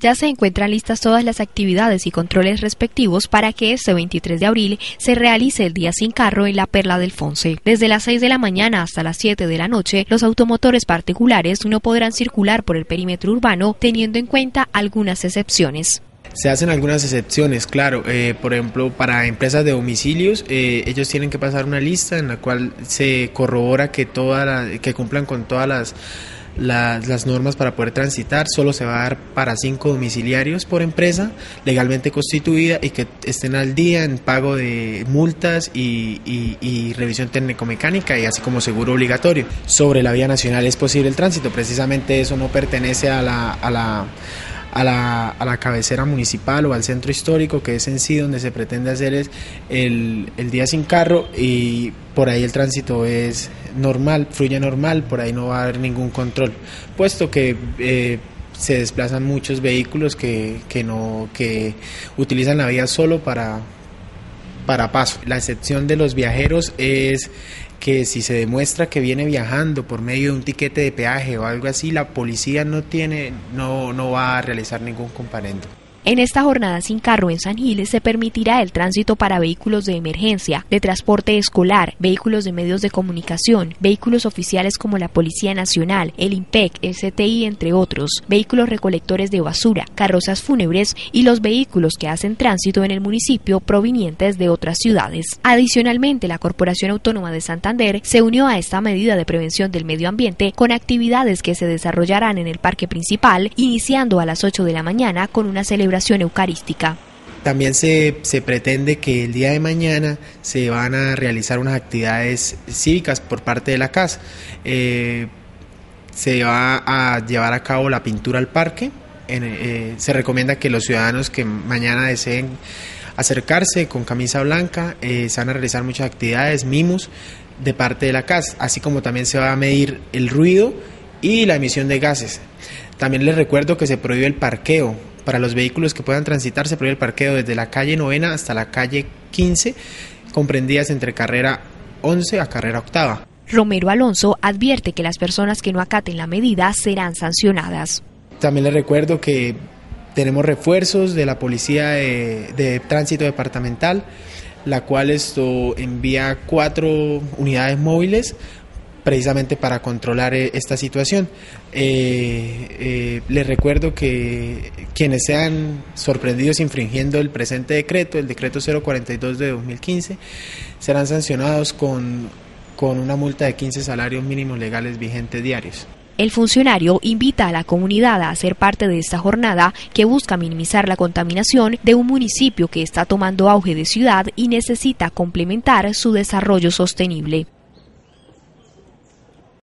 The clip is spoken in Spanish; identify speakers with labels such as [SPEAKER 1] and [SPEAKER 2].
[SPEAKER 1] Ya se encuentran listas todas las actividades y controles respectivos para que este 23 de abril se realice el día sin carro en la Perla del Fonse. Desde las 6 de la mañana hasta las 7 de la noche, los automotores particulares no podrán circular por el perímetro urbano teniendo en cuenta algunas excepciones.
[SPEAKER 2] Se hacen algunas excepciones, claro. Eh, por ejemplo, para empresas de domicilios, eh, ellos tienen que pasar una lista en la cual se corrobora que, toda que cumplan con todas las las, normas para poder transitar. Solo se va a dar para cinco domiciliarios por empresa legalmente constituida y que estén al día en pago de multas y, y revisión técnico-mecánica y así como seguro obligatorio. Sobre la vía nacional es posible el tránsito, precisamente eso no pertenece a la, a la a la, a la cabecera municipal o al centro histórico, que es en sí donde se pretende hacer es el, el día sin carro y por ahí el tránsito es normal, fluye normal, por ahí no va a haber ningún control, puesto que eh, se desplazan muchos vehículos que, que, no, que utilizan la vía solo para, para paso. La excepción de los viajeros es que si se demuestra que viene viajando por medio de un tiquete de peaje o algo así, la policía no tiene, no, no va a realizar ningún comparendo.
[SPEAKER 1] En esta jornada sin carro en San Giles se permitirá el tránsito para vehículos de emergencia, de transporte escolar, vehículos de medios de comunicación, vehículos oficiales como la Policía Nacional, el IMPEC, el CTI, entre otros, vehículos recolectores de basura, carrozas fúnebres y los vehículos que hacen tránsito en el municipio provenientes de otras ciudades. Adicionalmente, la Corporación Autónoma de Santander se unió a esta medida de prevención del medio ambiente con actividades que se desarrollarán en el parque principal, iniciando a las 8 de la mañana con una celebración eucarística.
[SPEAKER 2] También se, pretende que el día de mañana se van a realizar unas actividades cívicas por parte de la casa. Eh, se va a llevar a cabo la pintura al parque. Eh, se recomienda que los ciudadanos que mañana deseen acercarse con camisa blanca, eh, se van a realizar muchas actividades, mimos de parte de la casa, así como también se va a medir el ruido y la emisión de gases. También les recuerdo que se prohíbe el parqueo para los vehículos que puedan transitar se prohíbe el parqueo desde la calle novena hasta la calle 15, comprendidas entre carrera 11 a carrera octava.
[SPEAKER 1] Romero Alonso advierte que las personas que no acaten la medida serán sancionadas.
[SPEAKER 2] También les recuerdo que tenemos refuerzos de la Policía de, de Tránsito Departamental, la cual esto envía cuatro unidades móviles precisamente para controlar eh, esta situación. Eh, eh, les recuerdo que quienes sean sorprendidos infringiendo el presente decreto, el decreto 042 de 2015, serán sancionados con, con una multa de 15 salarios mínimos legales vigentes diarios.
[SPEAKER 1] El funcionario invita a la comunidad a ser parte de esta jornada que busca minimizar la contaminación de un municipio que está tomando auge de ciudad y necesita complementar su desarrollo sostenible.